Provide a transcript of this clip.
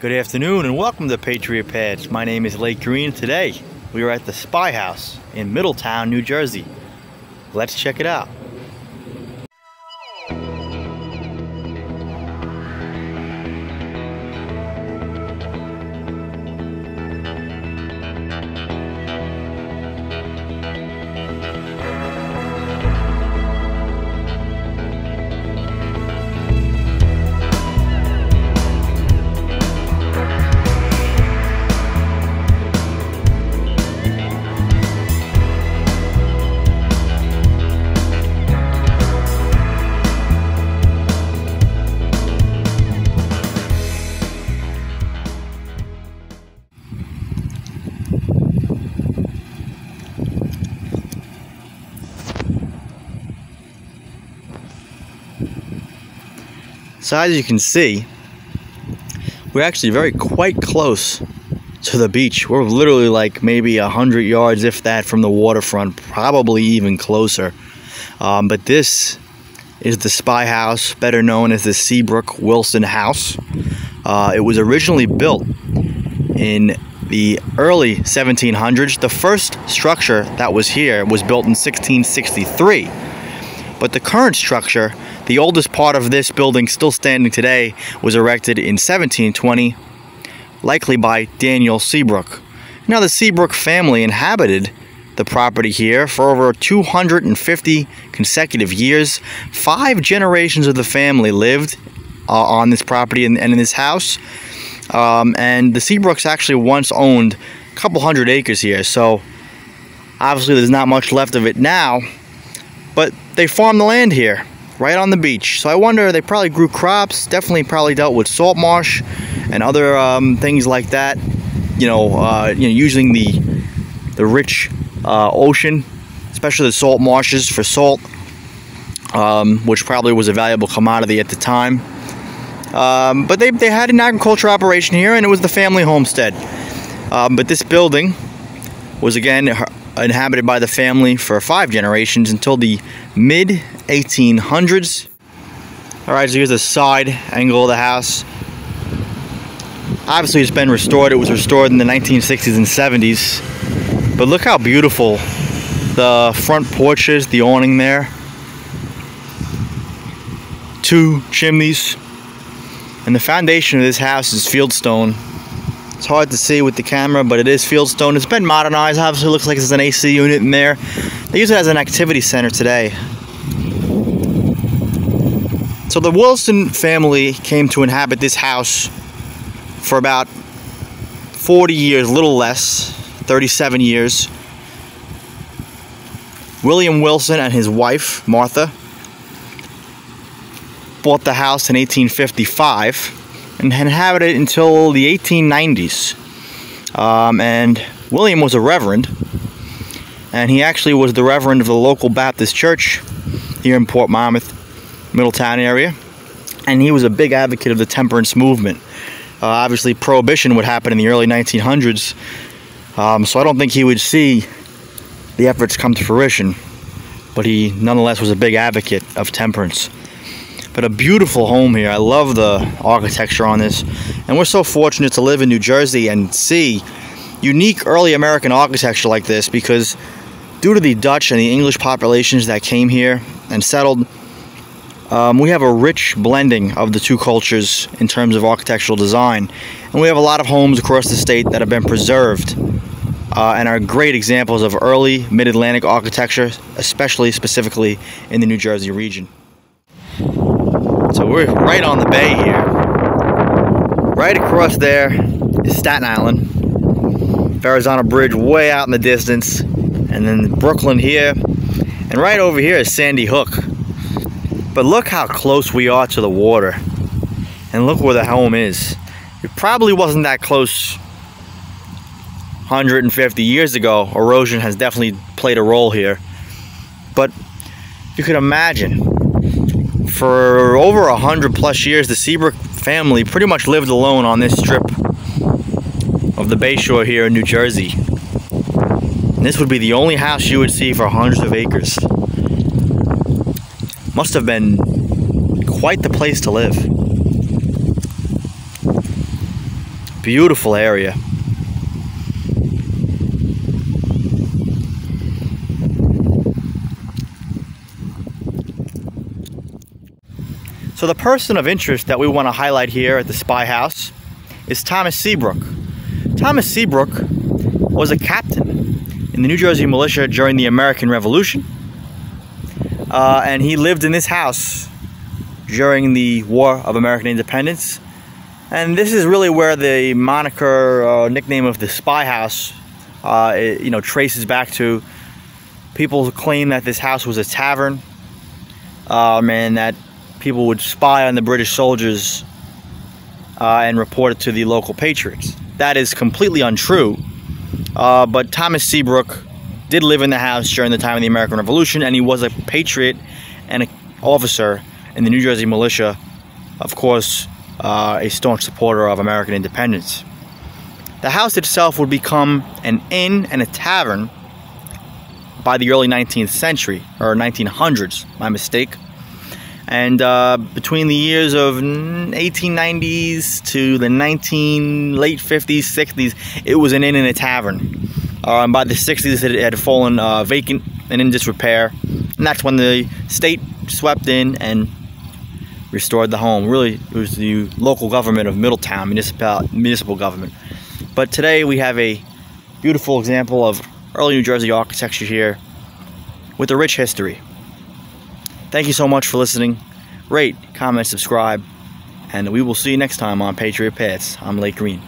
Good afternoon and welcome to Patriot Paths. My name is Lake Green. Today we are at the Spy House in Middletown, New Jersey. Let's check it out. So as you can see, we're actually very quite close to the beach. We're literally like maybe a hundred yards, if that, from the waterfront, probably even closer. Um, but this is the Spy House, better known as the Seabrook Wilson House. Uh, it was originally built in the early 1700s. The first structure that was here was built in 1663. But the current structure the oldest part of this building still standing today was erected in 1720, likely by Daniel Seabrook. Now the Seabrook family inhabited the property here for over 250 consecutive years. Five generations of the family lived uh, on this property and, and in this house. Um, and the Seabrooks actually once owned a couple hundred acres here. So obviously there's not much left of it now, but they farm the land here right on the beach. So I wonder, they probably grew crops, definitely probably dealt with salt marsh and other um, things like that. You know, uh, you know, using the the rich uh, ocean, especially the salt marshes for salt, um, which probably was a valuable commodity at the time. Um, but they, they had an agriculture operation here, and it was the family homestead. Um, but this building was again inhabited by the family for five generations until the mid 1800s. All right, so here's the side angle of the house. Obviously, it's been restored. It was restored in the 1960s and 70s. But look how beautiful the front porch is, the awning there. Two chimneys. And the foundation of this house is fieldstone it's hard to see with the camera, but it is fieldstone. It's been modernized. Obviously, looks like there's an AC unit in there. They use it as an activity center today. So the Wilson family came to inhabit this house for about 40 years, a little less, 37 years. William Wilson and his wife, Martha, bought the house in 1855 and inhabited until the 1890s. Um, and William was a reverend, and he actually was the reverend of the local Baptist church here in Port Monmouth, Middletown area, and he was a big advocate of the temperance movement. Uh, obviously, prohibition would happen in the early 1900s, um, so I don't think he would see the efforts come to fruition, but he nonetheless was a big advocate of temperance. But a beautiful home here. I love the architecture on this. And we're so fortunate to live in New Jersey and see unique early American architecture like this because due to the Dutch and the English populations that came here and settled, um, we have a rich blending of the two cultures in terms of architectural design. And we have a lot of homes across the state that have been preserved uh, and are great examples of early mid-Atlantic architecture, especially specifically in the New Jersey region. So we're right on the bay here. Right across there is Staten Island. Verrazano Bridge way out in the distance. And then Brooklyn here. And right over here is Sandy Hook. But look how close we are to the water. And look where the home is. It probably wasn't that close 150 years ago. Erosion has definitely played a role here. But you could imagine for over a hundred plus years, the Seabrook family pretty much lived alone on this strip of the Bayshore here in New Jersey. And this would be the only house you would see for hundreds of acres. Must have been quite the place to live. beautiful area. So the person of interest that we want to highlight here at the Spy House is Thomas Seabrook. Thomas Seabrook was a captain in the New Jersey militia during the American Revolution. Uh, and he lived in this house during the War of American Independence. And this is really where the moniker, uh, nickname of the Spy House, uh, it, you know, traces back to. People claim that this house was a tavern, um, and that people would spy on the British soldiers uh, and report it to the local patriots. That is completely untrue. Uh, but Thomas Seabrook did live in the house during the time of the American Revolution, and he was a patriot and an officer in the New Jersey militia. Of course, uh, a staunch supporter of American independence. The house itself would become an inn and a tavern by the early 19th century, or 1900s, my mistake. And uh, between the years of 1890s to the 19 late 50s, 60s, it was an inn and a tavern. Uh, and by the 60s, it had fallen uh, vacant and in disrepair. And that's when the state swept in and restored the home. Really, it was the local government of Middletown, municipal, municipal government. But today we have a beautiful example of early New Jersey architecture here with a rich history. Thank you so much for listening. Rate, comment, subscribe, and we will see you next time on Patriot Paths. I'm Lake Green.